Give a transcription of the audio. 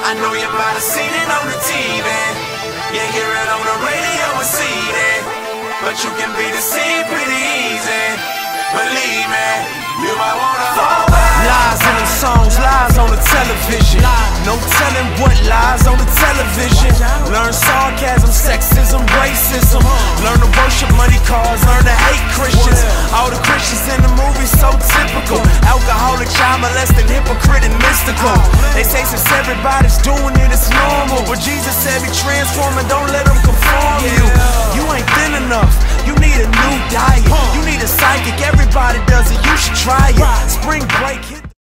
I know you might have seen it on the TV. You hear it on the radio and see it. But you can be deceived pretty easy. Believe me, you might wanna fall back. Lies in them songs, lies on the television. No telling what lies on the television. Learn sarcasm, sexism, racism. Learn to worship money cars, learn to hate Christians. All the hypocrite, and mystical. They say since everybody's doing it, it's normal. But Jesus said be transforming, don't let them conform you. You ain't thin enough. You need a new diet. You need a psychic. Everybody does it. You should try it. Spring break hit.